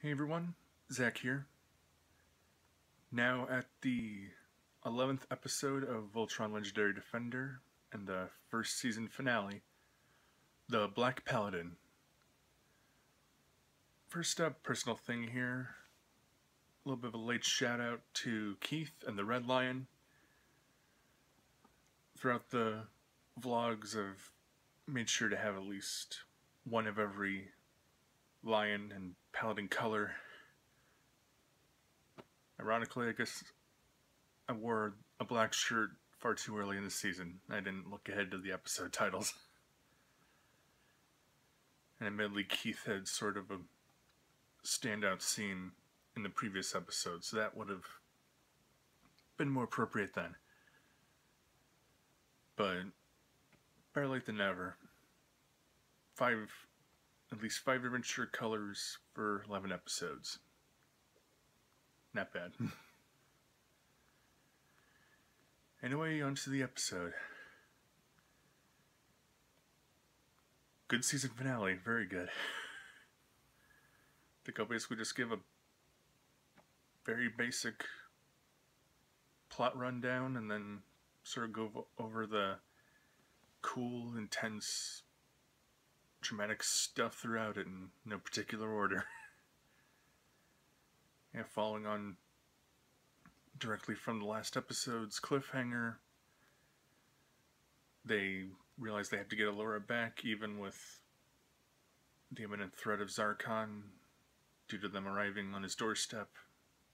Hey everyone, Zach here. Now at the 11th episode of Voltron Legendary Defender and the first season finale, The Black Paladin. First up, personal thing here. A little bit of a late shout out to Keith and the Red Lion. Throughout the vlogs, I've made sure to have at least one of every lion and paladin color. Ironically, I guess I wore a black shirt far too early in the season. I didn't look ahead to the episode titles. And admittedly, Keith had sort of a standout scene in the previous episode, so that would have been more appropriate then. But better late than never. Five at least five adventure colors for 11 episodes. Not bad. Hmm. anyway, on to the episode. Good season finale, very good. I think I'll basically just give a very basic plot rundown and then sort of go over the cool, intense dramatic stuff throughout it in no particular order. yeah, following on directly from the last episode's cliffhanger, they realize they have to get Allura back, even with the imminent threat of Zarkon due to them arriving on his doorstep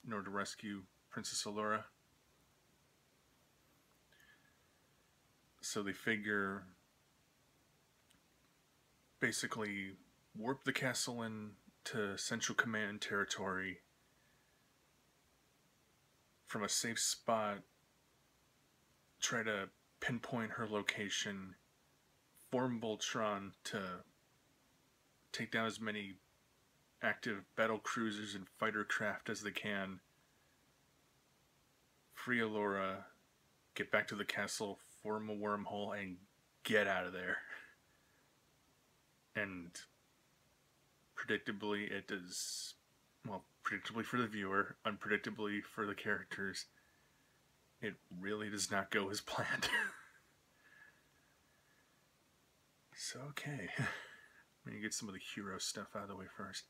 in order to rescue Princess Allura. So they figure basically warp the castle into Central Command territory from a safe spot, try to pinpoint her location, form Voltron to take down as many active battle cruisers and fighter craft as they can, free Allura, get back to the castle, form a wormhole, and get out of there and predictably it does well predictably for the viewer unpredictably for the characters it really does not go as planned. So okay. Let me get some of the hero stuff out of the way first.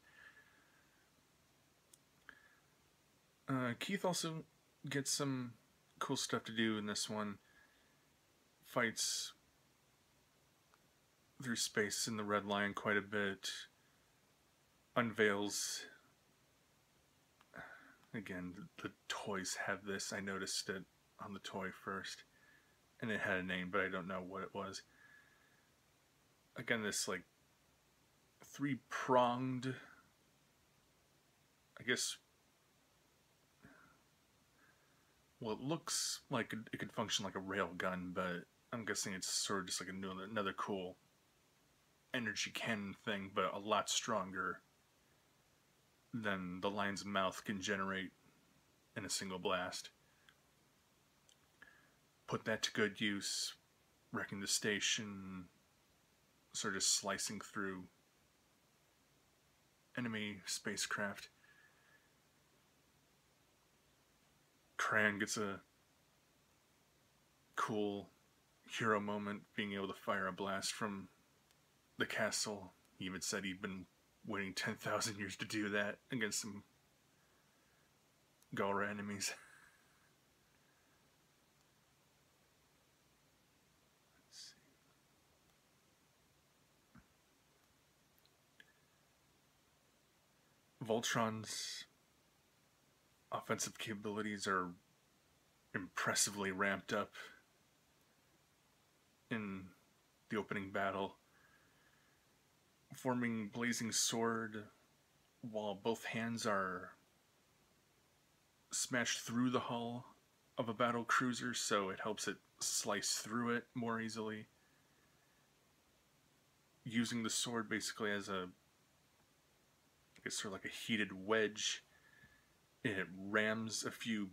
Uh, Keith also gets some cool stuff to do in this one. Fights through space in the Red Lion quite a bit. Unveils. Again, the, the toys have this. I noticed it on the toy first. And it had a name, but I don't know what it was. Again, this like three pronged. I guess. Well, it looks like it could function like a rail gun, but I'm guessing it's sort of just like another cool energy cannon thing, but a lot stronger than the lion's mouth can generate in a single blast. Put that to good use, wrecking the station, sort of slicing through enemy spacecraft. Coran gets a cool hero moment being able to fire a blast from the castle. He even said he'd been waiting 10,000 years to do that against some Galra enemies. Voltron's offensive capabilities are impressively ramped up in the opening battle forming blazing sword while both hands are smashed through the hull of a battle cruiser so it helps it slice through it more easily. Using the sword basically as a I guess sort of like a heated wedge it rams a few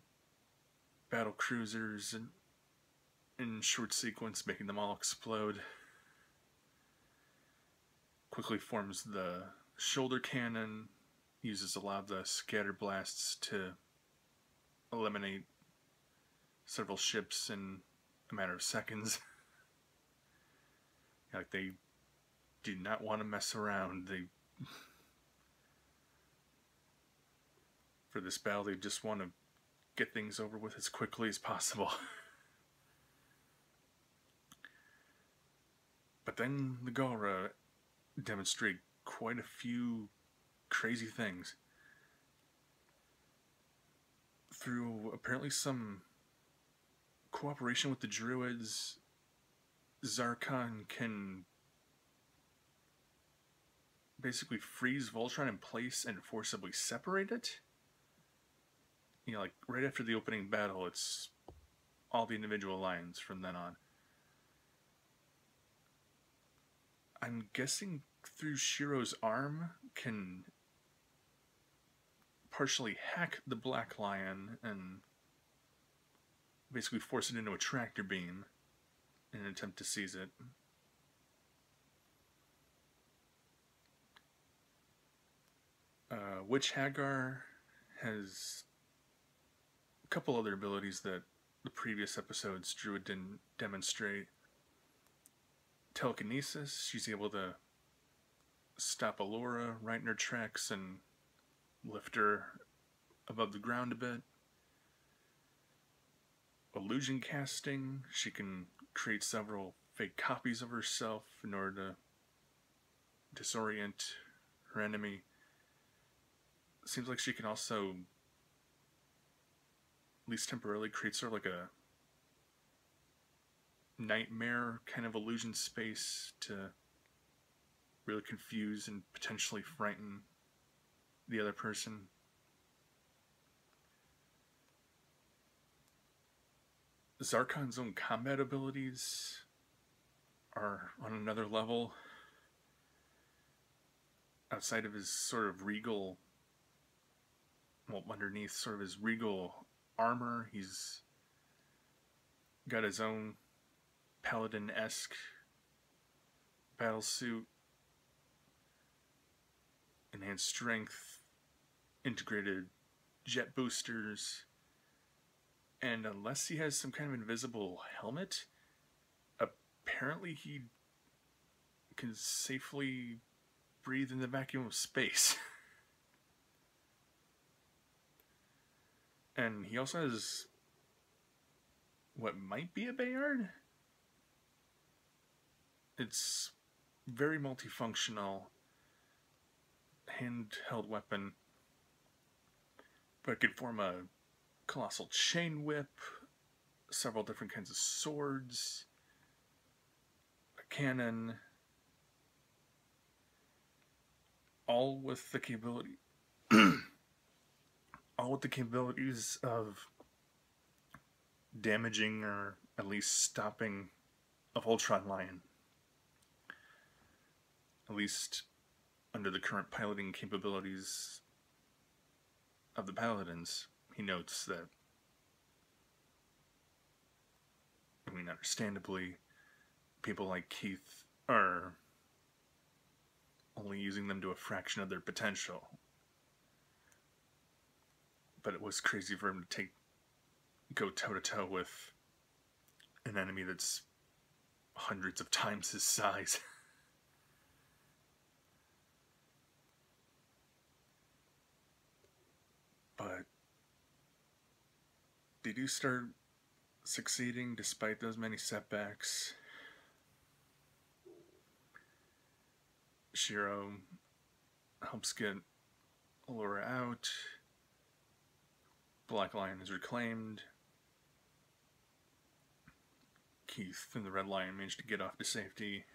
battle cruisers in, in short sequence making them all explode quickly forms the shoulder cannon, uses a lot of the scatter blasts to eliminate several ships in a matter of seconds. like they do not want to mess around. They for this battle they just want to get things over with as quickly as possible. but then the Galra demonstrate quite a few crazy things. Through apparently some cooperation with the Druids, Zarkon can basically freeze Voltron in place and forcibly separate it. You know, like right after the opening battle, it's all the individual lines from then on. I'm guessing through Shiro's arm can partially hack the Black Lion and basically force it into a tractor beam in an attempt to seize it. Uh, Witch Haggar has a couple other abilities that the previous episodes Druid didn't demonstrate. Telekinesis, she's able to stop Allura right in her tracks and lift her above the ground a bit. Illusion casting, she can create several fake copies of herself in order to disorient her enemy. Seems like she can also, at least temporarily, create sort of like a nightmare kind of illusion space to really confuse and potentially frighten the other person. Zarkon's own combat abilities are on another level. Outside of his sort of regal, well, underneath sort of his regal armor, he's got his own paladin esque battle suit, enhanced strength, integrated jet boosters, and unless he has some kind of invisible helmet, apparently he can safely breathe in the vacuum of space. and he also has what might be a Bayard. It's very multifunctional handheld weapon, but it could form a colossal chain whip, several different kinds of swords, a cannon, all with the capability, all with the capabilities of damaging or at least stopping a Voltron Lion. At least under the current piloting capabilities of the Paladins he notes that, I mean, understandably, people like Keith are only using them to a fraction of their potential. But it was crazy for him to take go toe to toe with an enemy that's hundreds of times his size. but they do start succeeding despite those many setbacks. Shiro helps get Allura out. Black Lion is reclaimed. Keith and the Red Lion manage to get off to safety.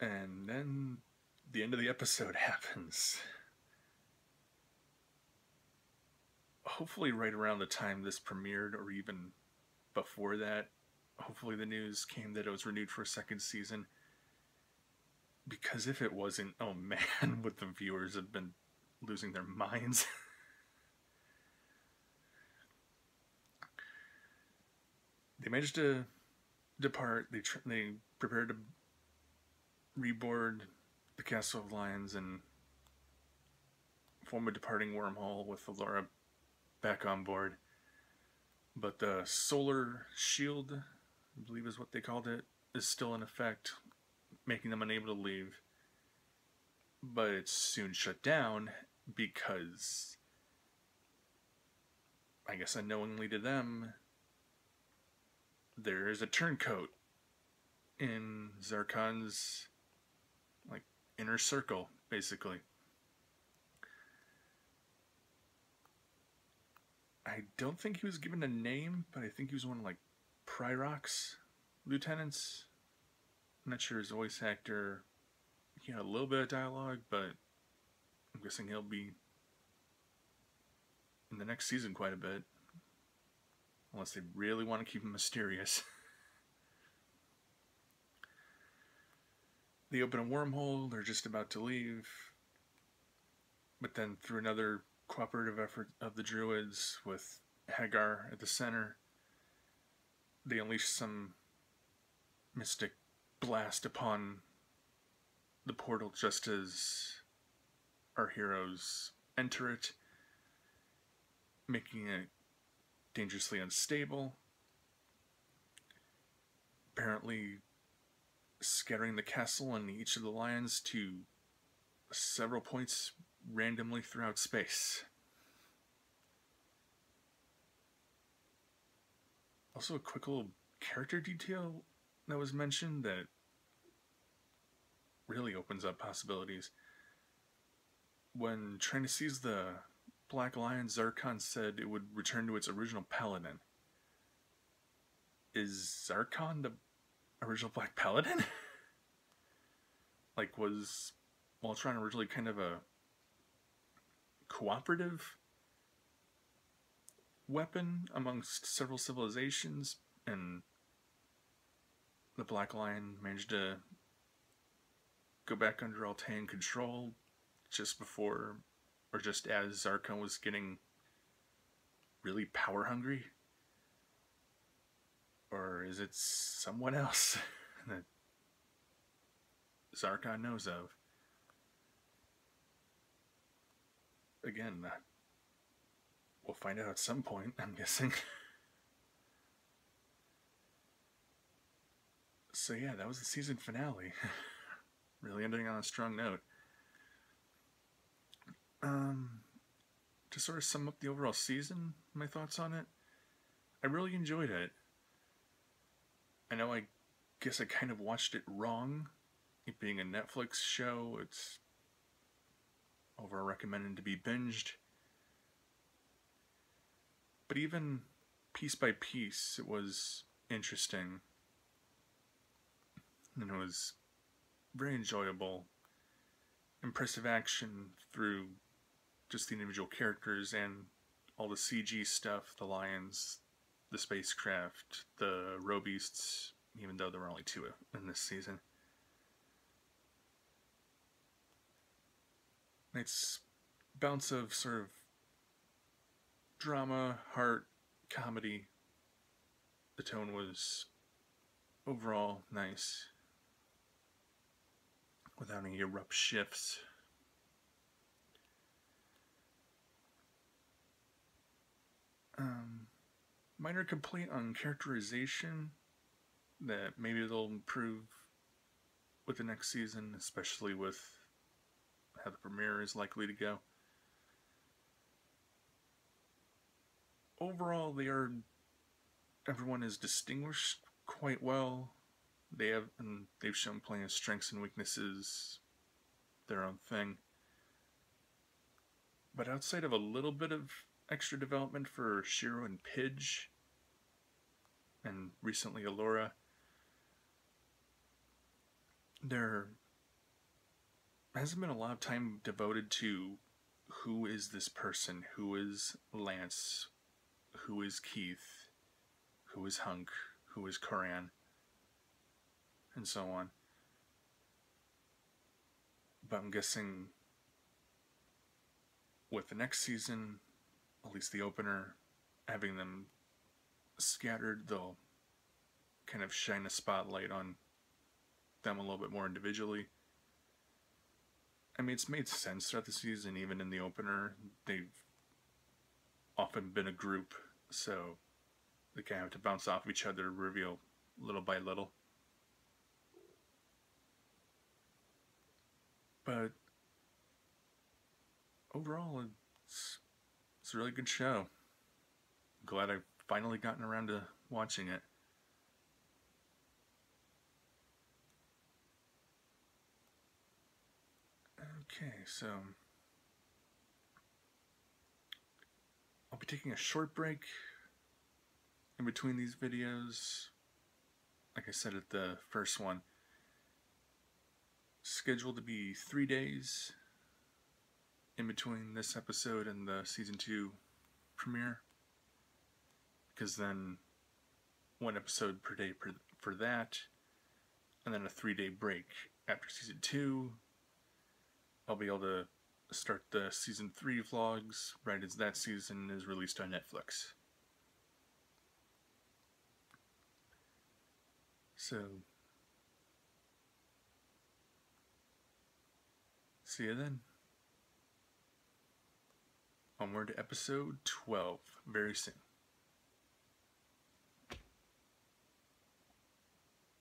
And then the end of the episode happens. hopefully right around the time this premiered or even before that hopefully the news came that it was renewed for a second season because if it wasn't oh man would the viewers have been losing their minds they managed to depart they tr- they prepared to reboard the Castle of Lions and form a departing wormhole with Allura back on board. But the solar shield, I believe is what they called it, is still in effect, making them unable to leave. But it's soon shut down because, I guess unknowingly to them, there is a turncoat in Zarkon's inner circle, basically. I don't think he was given a name, but I think he was one of like Pryrock's lieutenants. I'm not sure his voice actor. He had a little bit of dialogue, but I'm guessing he'll be in the next season quite a bit. Unless they really want to keep him mysterious. they open a wormhole, they're just about to leave. But then, through another cooperative effort of the Druids with Haggar at the center, they unleash some mystic blast upon the portal just as our heroes enter it, making it dangerously unstable. Apparently, scattering the castle and each of the lions to several points randomly throughout space. Also, a quick little character detail that was mentioned that really opens up possibilities. When trying to seize the Black Lion, Zarkon said it would return to its original paladin. Is Zarkon the original Black Paladin? like, was Voltron originally kind of a cooperative weapon amongst several civilizations, and the Black Lion managed to go back under Altean control just before, or just as Zarkon was getting really power hungry? Or is it someone else that Zarkon knows of? Again, uh, we'll find out at some point, I'm guessing. so yeah, that was the season finale. really ending on a strong note. Um, to sort of sum up the overall season, my thoughts on it, I really enjoyed it. I know I guess I kind of watched it wrong. It being a Netflix show, it's over recommended to be binged. But even piece by piece, it was interesting. And it was very enjoyable. Impressive action through just the individual characters and all the CG stuff, the lions, the spacecraft, the robeasts, even though there were only two in this season. It's bounce of sort of drama, heart, comedy. The tone was overall nice without any abrupt shifts. Um, minor complaint on characterization that maybe they'll improve with the next season, especially with how the premiere is likely to go. Overall, they are everyone is distinguished quite well. They have and they've shown plenty of strengths and weaknesses, their own thing. But outside of a little bit of extra development for Shiro and Pidge, and recently Allura, there hasn't been a lot of time devoted to who is this person, who is Lance, who is Keith, who is Hunk, who is Coran, and so on. But I'm guessing with the next season, at least the opener, having them scattered, they'll kind of shine a spotlight on them a little bit more individually. I mean, it's made sense throughout the season, even in the opener. They've often been a group, so they kind of have to bounce off each other, reveal little by little. But overall, it's, it's a really good show. I'm glad I've finally gotten around to watching it. Okay, so I'll be taking a short break in between these videos. Like I said at the first one, scheduled to be three days in between this episode and the season two premiere. Because then one episode per day per, for that, and then a three day break after season two. I'll be able to start the season three vlogs right as that season is released on Netflix. So, see you then. Onward to episode 12 very soon.